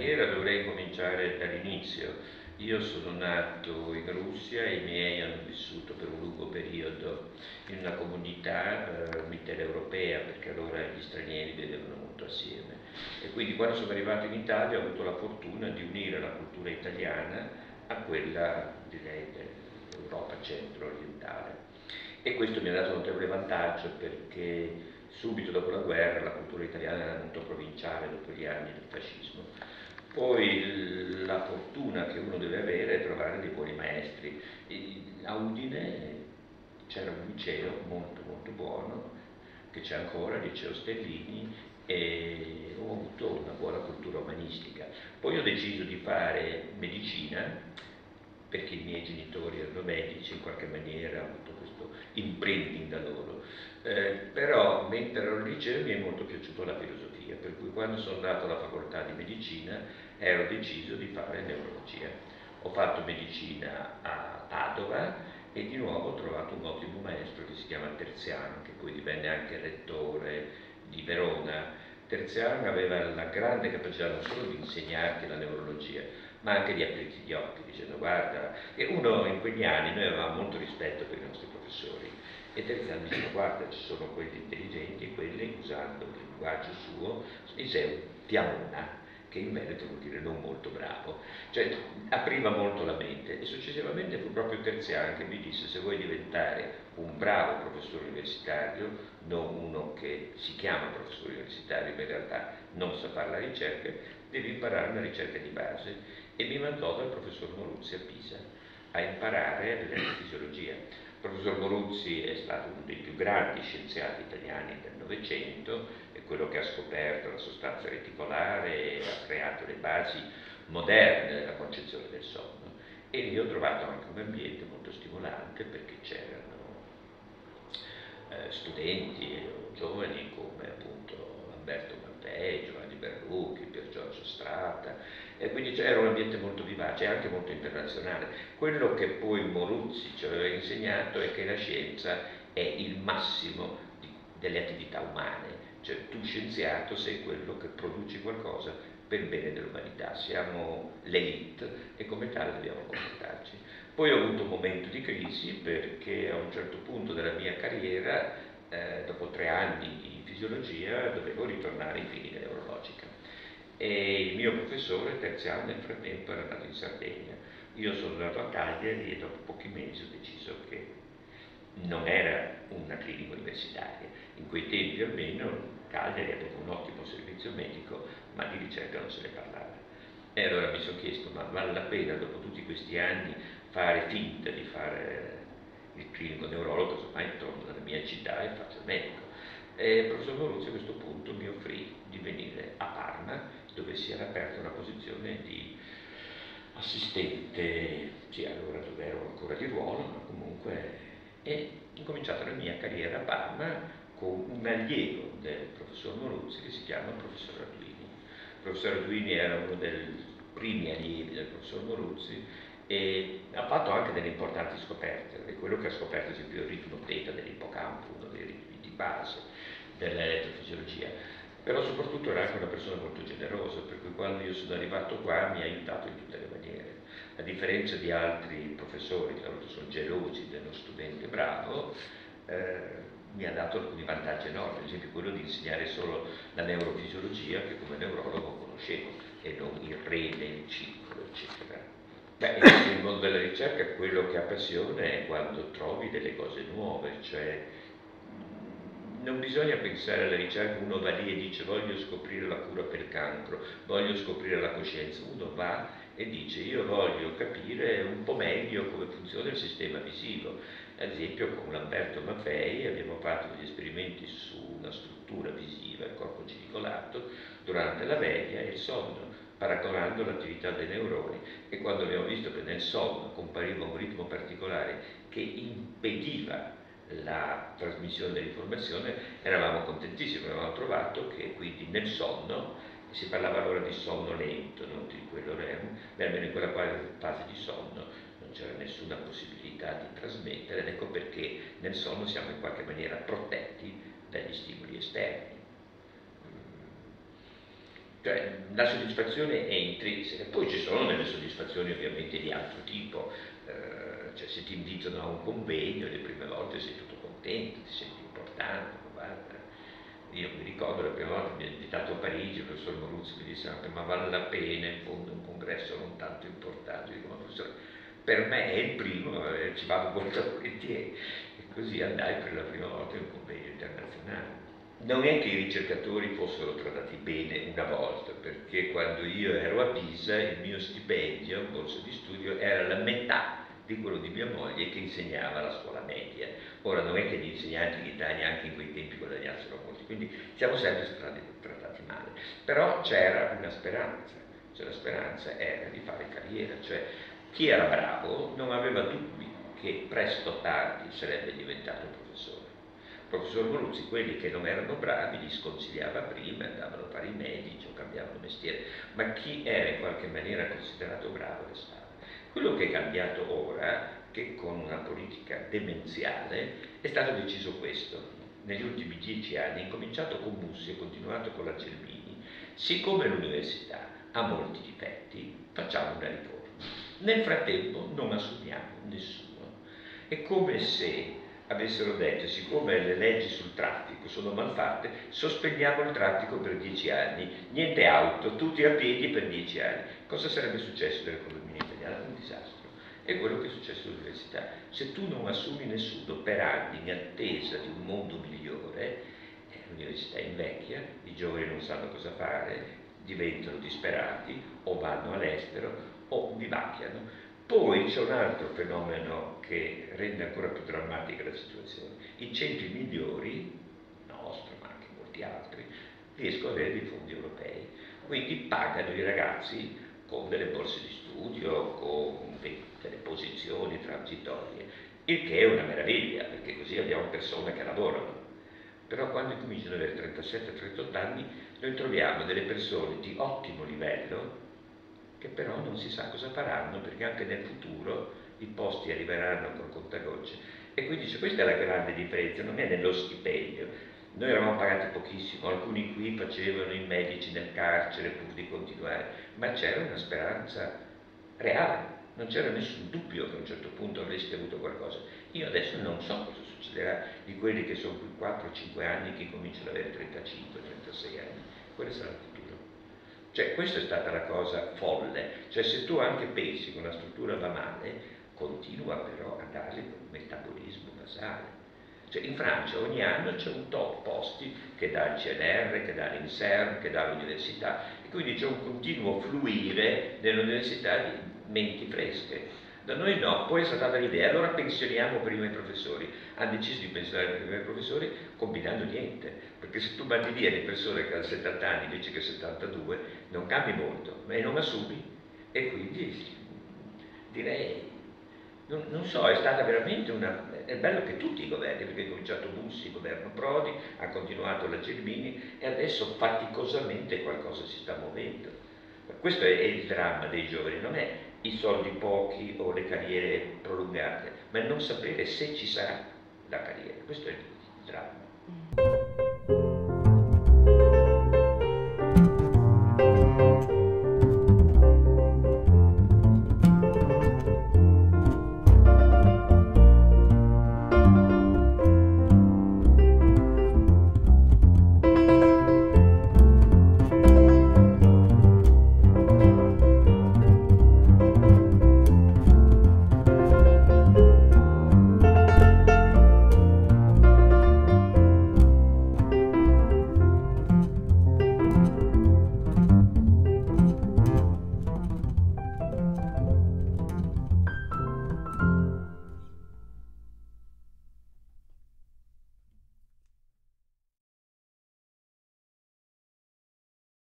carriera dovrei cominciare dall'inizio. Io sono nato in Russia e i miei hanno vissuto per un lungo periodo in una comunità eh, mitteleuropea, perché allora gli stranieri vivevano molto assieme. E quindi quando sono arrivato in Italia ho avuto la fortuna di unire la cultura italiana a quella direi dell'Europa centro-orientale. E questo mi ha dato un notevole vantaggio perché subito dopo la guerra la cultura italiana era molto provinciale dopo gli anni del fascismo. Poi la fortuna che uno deve avere è trovare dei buoni maestri. A Udine c'era un liceo molto molto buono, che c'è ancora, il liceo Stellini, e ho avuto una buona cultura umanistica. Poi ho deciso di fare medicina, perché i miei genitori erano medici, in qualche maniera ho avuto questo imprinting da loro eh, però mentre ero al liceo mi è molto piaciuta la filosofia, per cui quando sono andato alla facoltà di medicina ero deciso di fare neurologia. Ho fatto medicina a Padova e di nuovo ho trovato un ottimo maestro che si chiama Terziano, che poi divenne anche rettore di Verona. Terziano aveva la grande capacità non solo di insegnarti la neurologia, ma anche di occhi, dicendo guarda, e uno in quegli anni, noi avevamo molto rispetto per i nostri professori, e Terzan diceva guarda ci sono quelli intelligenti e quelli usando il linguaggio suo dice un piamona che in Veneto vuol dire non molto bravo, cioè apriva molto la mente e successivamente fu proprio Terziano che mi disse se vuoi diventare un bravo professore universitario, non uno che si chiama professore universitario ma in realtà non sa fare la ricerca, devi imparare una ricerca di base e mi mandò dal professor Moruzzi a Pisa a imparare la fisiologia il professor Moruzzi è stato uno dei più grandi scienziati italiani del Novecento, è quello che ha scoperto la sostanza reticolare e ha creato le basi moderne della concezione del sonno. E lì ho trovato anche un ambiente molto stimolante perché c'erano eh, studenti giovani come appunto Lamberto Mattei, Giovanni Berrucchi, Pier Giorgio Strata, e quindi era un ambiente molto vivace e anche molto internazionale. Quello che poi Moruzzi ci aveva insegnato è che la scienza è il massimo di, delle attività umane, cioè tu scienziato sei quello che produci qualcosa per il bene dell'umanità, siamo l'elite e come tale dobbiamo comportarci. Poi ho avuto un momento di crisi perché a un certo punto della mia carriera, eh, dopo tre anni di fisiologia, dovevo ritornare in clinica neurologica e il mio professore terziano nel frattempo era andato in Sardegna. Io sono andato a Cagliari e dopo pochi mesi ho deciso che non era una clinica universitaria. In quei tempi almeno Cagliari aveva un ottimo servizio medico, ma di ricerca non se ne parlava. E allora mi sono chiesto, ma vale la pena dopo tutti questi anni fare finta di fare il clinico neurologo, ormai torno dalla mia città e faccio il medico. E il professor Moruzzi a questo punto mi offrì di venire a Parma dove si era aperta una posizione di assistente, sì, allora dove ero ancora di ruolo, ma comunque, ho cominciato la mia carriera a Parma con un allievo del professor Moruzzi che si chiama professor Arduini. Il professor Arduini era uno dei primi allievi del professor Moruzzi e ha fatto anche delle importanti scoperte, è quello che ha scoperto esempio il ritmo teta dell'ippocampo, uno dei ritmi base dell'elettrofisiologia però soprattutto era anche una persona molto generosa, per cui quando io sono arrivato qua mi ha aiutato in tutte le maniere. A differenza di altri professori che sono gelosi dello studente bravo, eh, mi ha dato alcuni vantaggi enormi, ad esempio quello di insegnare solo la neurofisiologia che come neurologo conoscevo e non il rene, il ciclo, eccetera. Beh, nel mondo della ricerca quello che ha passione è quando trovi delle cose nuove, cioè non bisogna pensare alla ricerca, uno va lì e dice voglio scoprire la cura per il cancro, voglio scoprire la coscienza, uno va e dice io voglio capire un po' meglio come funziona il sistema visivo. Ad esempio con Lamberto Maffei abbiamo fatto degli esperimenti su una struttura visiva, il corpo circolato, durante la veglia e il sonno, paragonando l'attività dei neuroni e quando abbiamo visto che nel sonno compariva un ritmo particolare che impediva la trasmissione dell'informazione, eravamo contentissimi, avevamo trovato che quindi nel sonno, si parlava allora di sonno lento, non di quello REM, beh, almeno in quella fase di sonno non c'era nessuna possibilità di trasmettere ed ecco perché nel sonno siamo in qualche maniera protetti dagli stimoli esterni. Cioè, la soddisfazione è intrinseca, poi ci sono delle soddisfazioni ovviamente di altro tipo, cioè se ti invitano a un convegno le prime volte sei tutto contento, ti senti importante, guarda. Io mi ricordo la prima volta che mi ha invitato a Parigi, il professor Moruzzi mi disse anche ma vale la pena in fondo un congresso non tanto importante, Io dico ma professore per me è il primo, eh, ci vado molto volentieri. E così andai per la prima volta in un convegno internazionale. Non è che i ricercatori fossero trattati bene una volta, perché quando io ero a Pisa il mio stipendio, borsa di studio, era la metà di quello di mia moglie che insegnava alla scuola media. Ora non è che gli insegnanti in Italia anche in quei tempi guadagnassero molti, quindi siamo sempre stati trattati male. Però c'era una speranza, cioè la speranza era di fare carriera, cioè chi era bravo non aveva dubbi che presto o tardi sarebbe diventato professore professor Moruzzi, quelli che non erano bravi li sconsigliava prima, andavano a fare i medici o cambiavano mestiere, ma chi era in qualche maniera considerato bravo restava. Quello che è cambiato ora, che con una politica demenziale, è stato deciso questo. Negli ultimi dieci anni, incominciato con Mussi e continuato con la Gelmini, siccome l'università ha molti difetti, facciamo una riforma. Nel frattempo non assumiamo nessuno. È come se avessero detto, siccome le leggi sul traffico sono mal fatte, sospendiamo il traffico per dieci anni, niente auto, tutti a piedi per dieci anni. Cosa sarebbe successo nell'economia disastro. È quello che è successo all'università. Se tu non assumi nessuno per anni in attesa di un mondo migliore, eh, l'università invecchia, i giovani non sanno cosa fare, diventano disperati o vanno all'estero o vivacchiano poi c'è un altro fenomeno che rende ancora più drammatica la situazione. I centri migliori, nostro ma anche molti altri, riescono ad avere dei fondi europei, quindi pagano i ragazzi con delle borse di studio, con delle posizioni transitorie, il che è una meraviglia, perché così abbiamo persone che lavorano. Però quando cominciano ad avere 37-38 anni, noi troviamo delle persone di ottimo livello che però non si sa cosa faranno perché anche nel futuro i posti arriveranno col contagocce e quindi questa è la grande differenza, non è nello stipendio. Noi eravamo pagati pochissimo, alcuni qui facevano i medici nel carcere pur di continuare, ma c'era una speranza reale, non c'era nessun dubbio che a un certo punto avreste avuto qualcosa. Io adesso non so cosa succederà di quelli che sono qui 4-5 anni che cominciano ad avere 35-36 anni, quale sarà il futuro? Cioè, questa è stata la cosa folle. Cioè, se tu anche pensi che una struttura va male, continua però a dare un metabolismo basale. Cioè, in Francia ogni anno c'è un top posti che dà il CNR, che dà l'INSERM, che dà l'università, e quindi c'è un continuo fluire nell'università di menti fresche. Da noi no, poi è stata l'idea, allora pensioniamo prima i professori. Hanno deciso di pensionare prima i professori combinando niente, perché se tu mandi via le persone che hanno 70 anni invece che 72, non cambi molto, ma non assumi. E quindi direi, non, non, so, è stata veramente una... È bello che tutti i governi, perché è cominciato Bussi, il governo Prodi, ha continuato la Gelmini e adesso faticosamente qualcosa si sta muovendo. Questo è il dramma dei giovani, non è i soldi pochi o le carriere prolungate, ma non sapere se ci sarà la carriera. Questo è il dramma.